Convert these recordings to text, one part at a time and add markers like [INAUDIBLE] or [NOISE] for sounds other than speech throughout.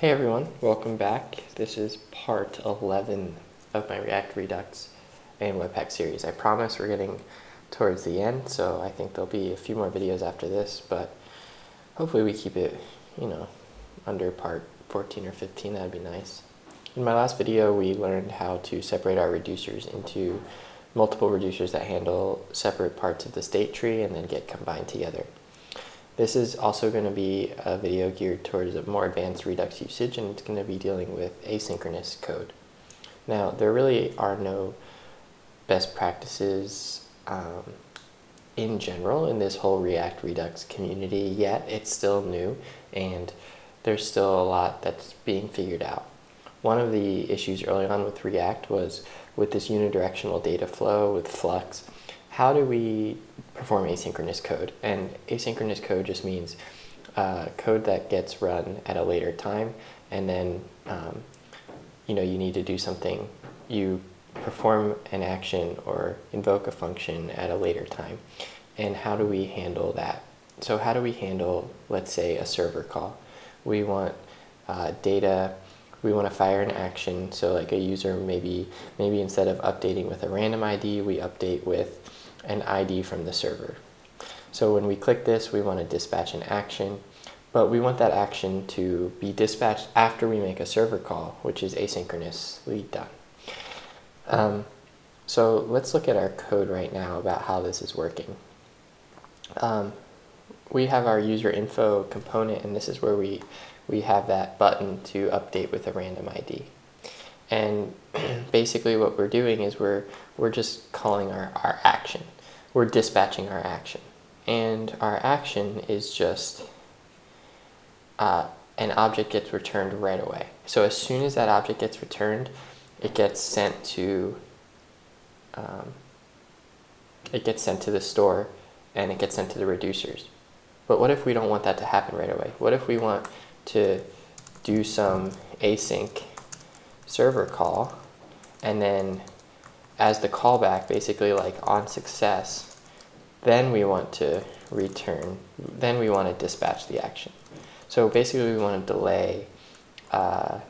Hey everyone, welcome back. This is part 11 of my React Redux and Webpack series. I promise we're getting towards the end, so I think there'll be a few more videos after this, but hopefully we keep it, you know, under part 14 or 15, that'd be nice. In my last video, we learned how to separate our reducers into multiple reducers that handle separate parts of the state tree and then get combined together. This is also going to be a video geared towards a more advanced Redux usage and it's going to be dealing with asynchronous code. Now, there really are no best practices um, in general in this whole React Redux community yet. It's still new and there's still a lot that's being figured out. One of the issues early on with React was with this unidirectional data flow with Flux how do we perform asynchronous code? And asynchronous code just means uh, code that gets run at a later time, and then um, you know you need to do something. You perform an action or invoke a function at a later time. And how do we handle that? So how do we handle, let's say, a server call? We want uh, data we want to fire an action. So like a user maybe maybe instead of updating with a random ID, we update with an ID from the server. So when we click this, we want to dispatch an action, but we want that action to be dispatched after we make a server call, which is asynchronously done. Um, so let's look at our code right now about how this is working. Um, we have our user info component, and this is where we, we have that button to update with a random ID. And [CLEARS THROAT] basically what we're doing is we're, we're just calling our, our action. We're dispatching our action. And our action is just uh, an object gets returned right away. So as soon as that object gets returned, it gets sent to um, it gets sent to the store and it gets sent to the reducers. But what if we don't want that to happen right away? What if we want to do some async server call and then as the callback basically like on success then we want to return then we want to dispatch the action. So basically we want to delay uh,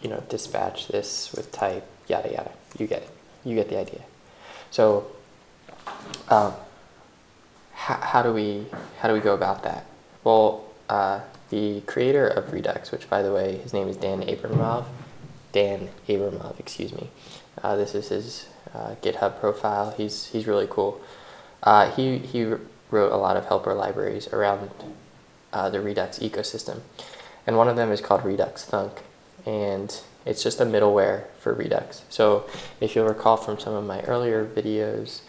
you know dispatch this with type yada yada. You get it. You get the idea. So um, how, how do we how do we go about that? Well uh, the creator of Redux, which by the way, his name is Dan Abramov, Dan Abramov, excuse me. Uh, this is his uh, GitHub profile. He's he's really cool. Uh, he he wrote a lot of helper libraries around uh, the Redux ecosystem, and one of them is called Redux Thunk, and it's just a middleware for Redux. So if you'll recall from some of my earlier videos,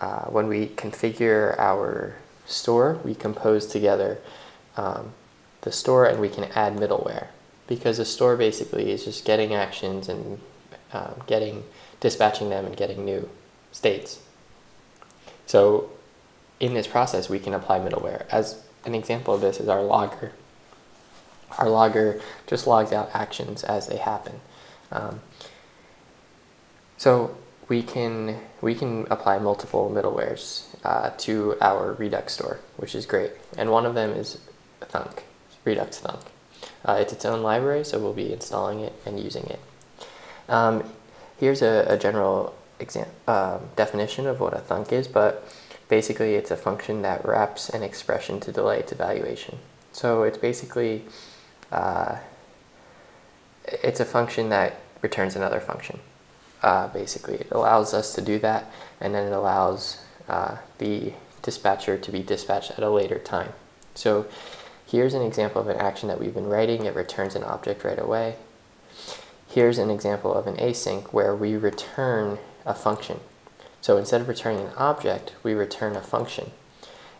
uh, when we configure our store, we compose together um, the store and we can add middleware because the store basically is just getting actions and um, getting dispatching them and getting new states. So in this process, we can apply middleware. As an example of this is our logger. Our logger just logs out actions as they happen. Um, so we can we can apply multiple middlewares uh, to our Redux store, which is great. And one of them is Thunk, Redux Thunk. Uh, it's its own library, so we'll be installing it and using it. Um, here's a, a general um, definition of what a thunk is, but basically it's a function that wraps an expression to delay its evaluation. So it's basically, uh, it's a function that returns another function. Uh, basically, it allows us to do that, and then it allows uh, the dispatcher to be dispatched at a later time. So Here's an example of an action that we've been writing. It returns an object right away. Here's an example of an async where we return a function. So instead of returning an object, we return a function.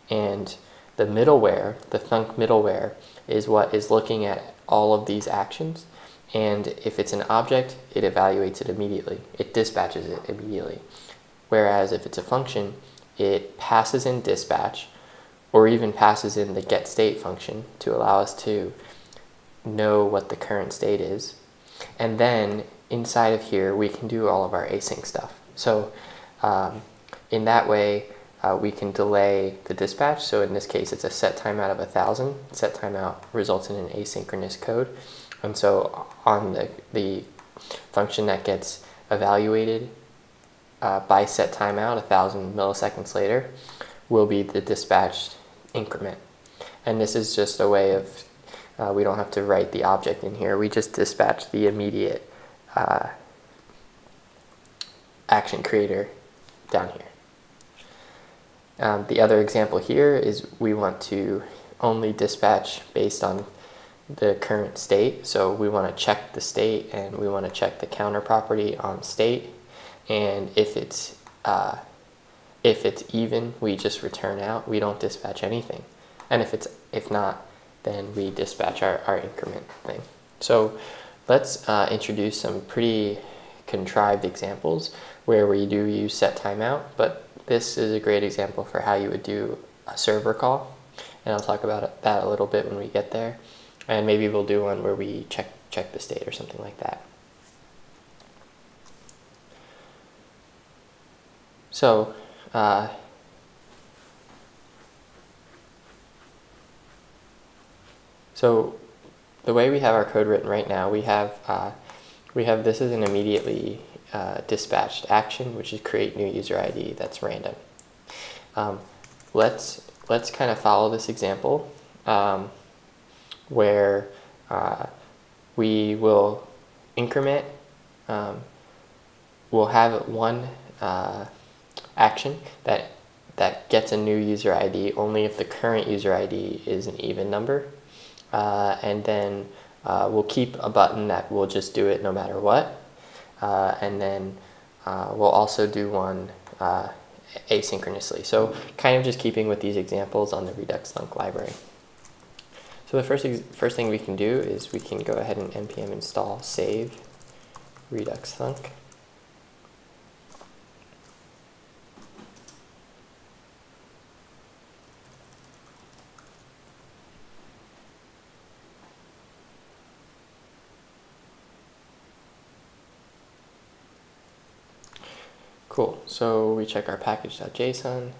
And the middleware, the thunk middleware, is what is looking at all of these actions. And if it's an object, it evaluates it immediately. It dispatches it immediately. Whereas if it's a function, it passes in dispatch, or even passes in the get state function to allow us to know what the current state is. And then inside of here, we can do all of our async stuff. So um, in that way, uh, we can delay the dispatch. So in this case, it's a set timeout of 1,000. Set timeout results in an asynchronous code. And so on the, the function that gets evaluated uh, by set timeout 1,000 milliseconds later will be the dispatched increment. And this is just a way of, uh, we don't have to write the object in here. We just dispatch the immediate uh, action creator down here. Um, the other example here is we want to only dispatch based on the current state. So we want to check the state and we want to check the counter property on state. And if it's uh, if it's even, we just return out. We don't dispatch anything. And if it's if not, then we dispatch our, our increment thing. So let's uh, introduce some pretty contrived examples where we do use set timeout, but this is a great example for how you would do a server call. And I'll talk about that a little bit when we get there. And maybe we'll do one where we check, check the state or something like that. So, uh, so the way we have our code written right now, we have uh, we have this is an immediately uh, dispatched action, which is create new user ID that's random. Um, let's let's kind of follow this example um, where uh, we will increment. Um, we'll have one uh, action that that gets a new user ID only if the current user ID is an even number. Uh, and then uh, we'll keep a button that will just do it no matter what. Uh, and then uh, we'll also do one uh, asynchronously. So kind of just keeping with these examples on the Redux Thunk library. So the first, first thing we can do is we can go ahead and npm install save Redux Thunk. Cool, so we check our package.json,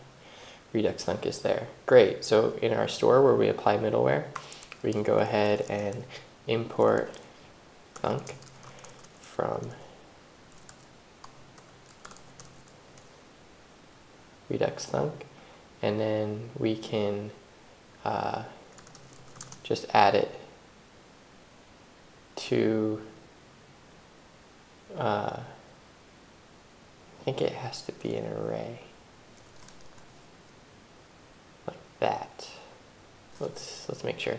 Redux Thunk is there. Great, so in our store where we apply middleware, we can go ahead and import Thunk from Redux Thunk, and then we can uh, just add it to uh, think it has to be an array. Like that. Let's let's make sure.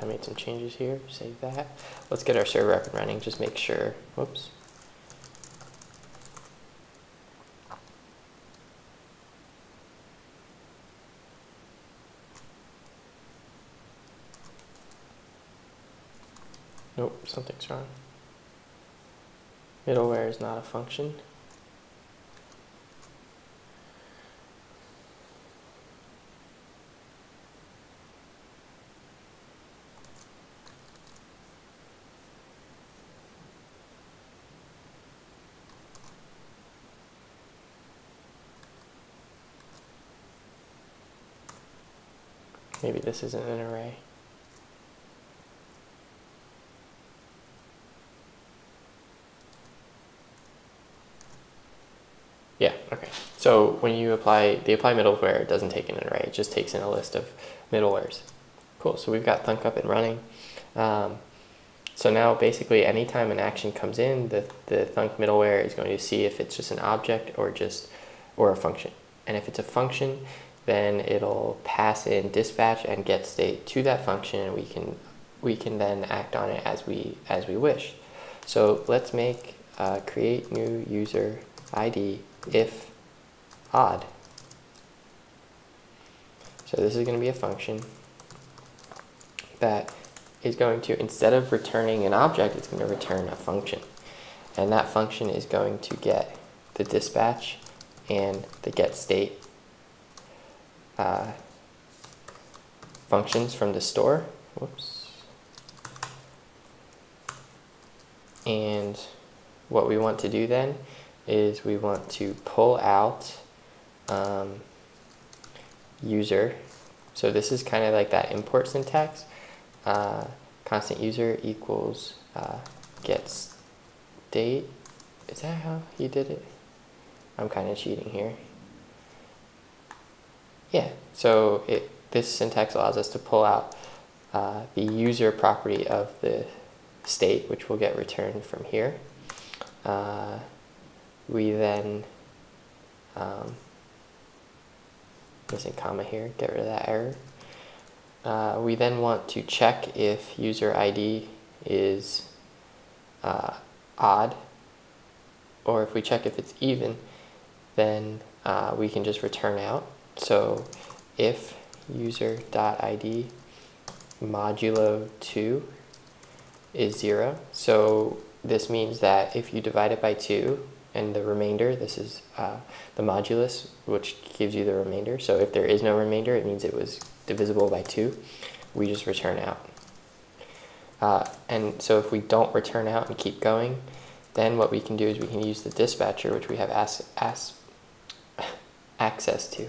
I made some changes here, save that. Let's get our server up and running, just make sure, whoops. Nope, something's wrong. Middleware is not a function. Maybe this isn't an array. Yeah, okay. So when you apply, the apply middleware it doesn't take in an array, it just takes in a list of middlewares. Cool, so we've got Thunk up and running. Um, so now basically anytime an action comes in, the, the Thunk middleware is going to see if it's just an object or just, or a function. And if it's a function, then it'll pass in dispatch and get state to that function and we can we can then act on it as we as we wish. So let's make uh, create new user ID if odd. So this is going to be a function that is going to, instead of returning an object, it's going to return a function. And that function is going to get the dispatch and the get state uh, functions from the store. Whoops. And what we want to do then is we want to pull out um, user. So this is kind of like that import syntax. Uh, constant user equals uh, get state. Is that how he did it? I'm kind of cheating here. Yeah, so it, this syntax allows us to pull out uh, the user property of the state, which will get returned from here. Uh, we then, um, missing comma here, get rid of that error. Uh, we then want to check if user ID is uh, odd, or if we check if it's even, then uh, we can just return out. So if user.id modulo 2 is 0, so this means that if you divide it by 2 and the remainder, this is uh, the modulus, which gives you the remainder. So if there is no remainder, it means it was divisible by 2. We just return out. Uh, and so if we don't return out and keep going, then what we can do is we can use the dispatcher, which we have as, as [LAUGHS] access to.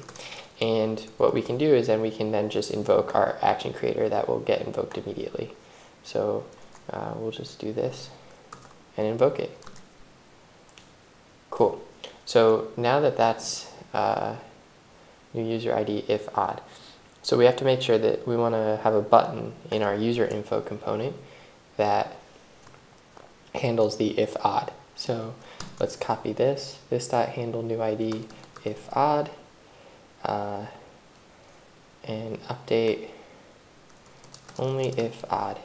And what we can do is then we can then just invoke our action creator that will get invoked immediately. So uh, we'll just do this and invoke it. Cool. So now that that's uh, new user ID if odd. So we have to make sure that we want to have a button in our user info component that handles the if odd. So let's copy this. This dot handle new ID if odd uh, and update only if odd.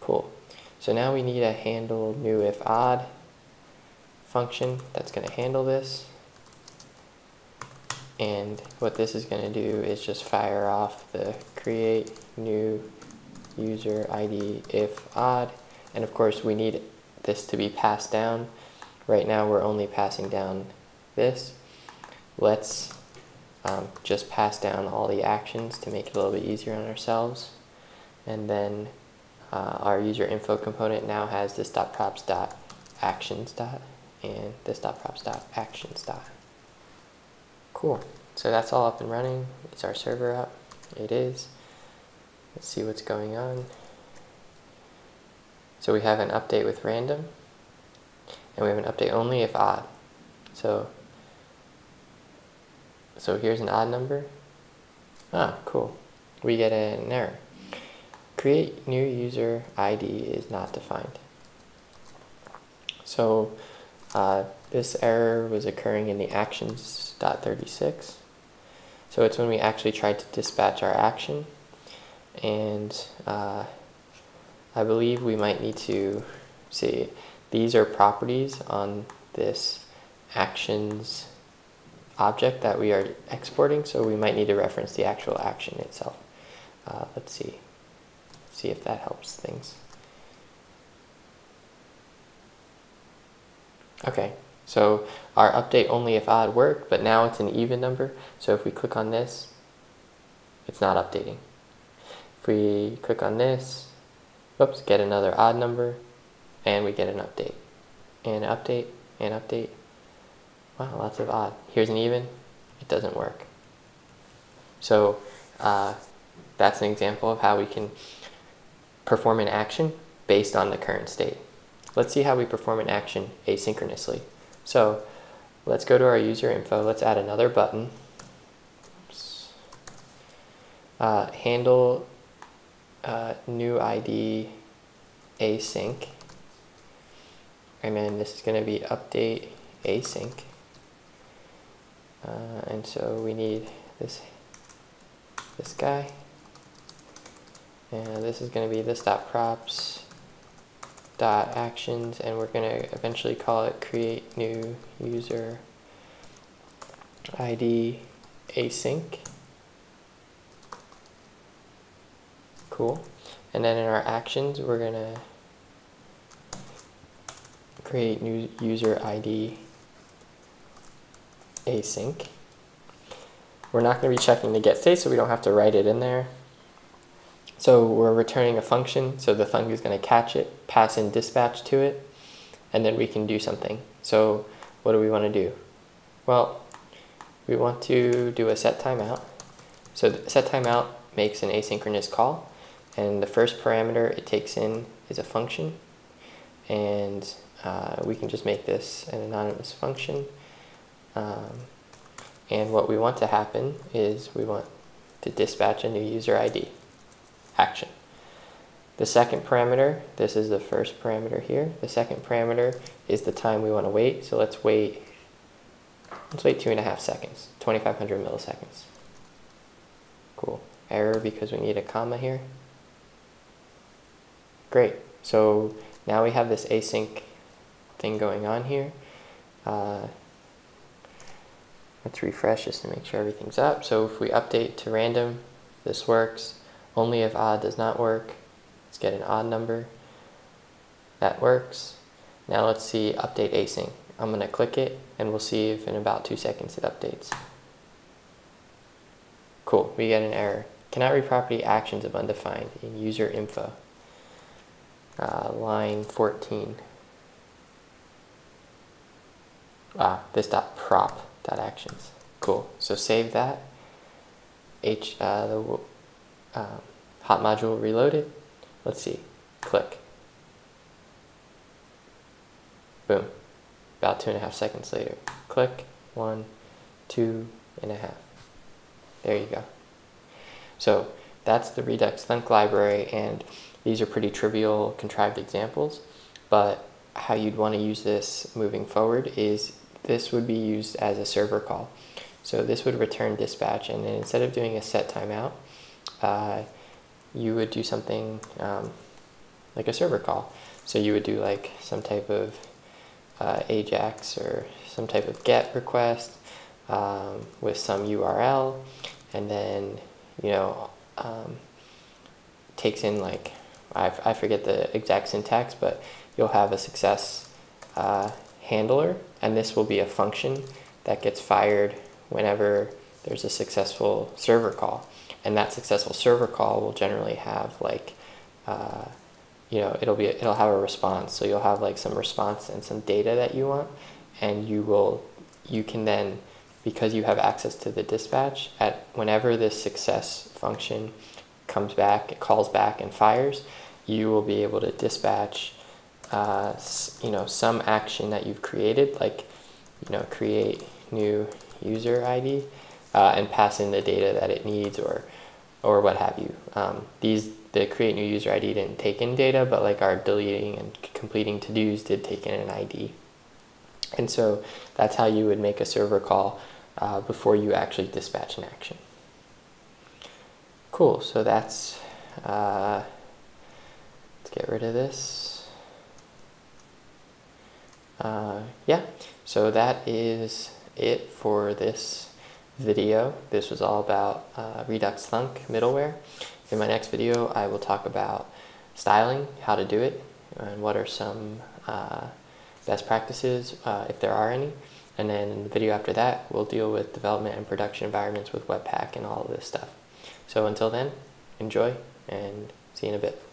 Cool. So now we need a handle new if odd function that's going to handle this. And what this is going to do is just fire off the create new user ID if odd. And of course we need this to be passed down. Right now we're only passing down this. Let's um, just pass down all the actions to make it a little bit easier on ourselves. And then uh, our user info component now has this dot props dot actions dot and this dot props dot actions dot. Cool. So that's all up and running. Is our server up? It is. Let's see what's going on. So we have an update with random, and we have an update only if odd. So, so here's an odd number. Ah, cool. We get an error. Create new user ID is not defined. So uh, this error was occurring in the actions.36. So it's when we actually tried to dispatch our action and uh, I believe we might need to see these are properties on this actions object that we are exporting so we might need to reference the actual action itself. Uh, let's see see if that helps things. Okay, so our update only if odd worked, but now it's an even number. So if we click on this, it's not updating. If we click on this, oops, get another odd number, and we get an update. And update, and update. Wow, lots of odd. Here's an even, it doesn't work. So uh, that's an example of how we can perform an action based on the current state. Let's see how we perform an action asynchronously. So let's go to our user info. Let's add another button. Uh, handle uh, new ID async. And then this is going to be update async. Uh, and so we need this this guy. And this is going to be this dot props dot actions and we're going to eventually call it create new user ID async. Cool. And then in our actions, we're going to create new user ID async. We're not going to be checking the get state, so we don't have to write it in there. So we're returning a function, so the function is going to catch it, pass in dispatch to it, and then we can do something. So what do we want to do? Well, we want to do a set timeout. So set timeout makes an asynchronous call, and the first parameter it takes in is a function, and uh, we can just make this an anonymous function. Um, and what we want to happen is we want to dispatch a new user ID action. The second parameter, this is the first parameter here. The second parameter is the time we want to wait. So let's wait, let's wait two and a half seconds, 2500 milliseconds. Cool. Error because we need a comma here. Great. So now we have this async thing going on here. Uh, let's refresh just to make sure everything's up. So if we update to random, this works. Only if odd does not work. Let's get an odd number. That works. Now let's see update async. I'm going to click it and we'll see if in about two seconds it updates. Cool, we get an error. Cannot read property actions of undefined in user info. Uh, line 14. Ah, this dot prop dot actions. Cool. So save that. H uh, the um, hot module reloaded. Let's see. Click. Boom. About two and a half seconds later. Click. One, two and a half. There you go. So that's the Redux Thunk library, and these are pretty trivial, contrived examples, but how you'd want to use this moving forward is this would be used as a server call. So this would return dispatch, and then instead of doing a set timeout, uh, you would do something um, like a server call. So you would do like some type of uh, AJAX or some type of GET request um, with some URL, and then you know um, takes in like I, I forget the exact syntax, but you'll have a success uh, handler, and this will be a function that gets fired whenever there's a successful server call. And that successful server call will generally have like, uh, you know, it'll be it'll have a response. So you'll have like some response and some data that you want, and you will you can then because you have access to the dispatch at whenever this success function comes back, it calls back and fires, you will be able to dispatch uh, you know, some action that you've created, like, you know, create new user ID uh, and pass in the data that it needs or, or what have you. Um, these, the create new user ID didn't take in data, but like our deleting and completing to-dos did take in an ID. And so that's how you would make a server call uh, before you actually dispatch an action. Cool, so that's, uh, let's get rid of this uh, yeah, so that is it for this video. This was all about uh, Redux Thunk middleware. In my next video, I will talk about styling, how to do it, and what are some uh, best practices, uh, if there are any. And then in the video after that, we'll deal with development and production environments with Webpack and all of this stuff. So until then, enjoy and see you in a bit.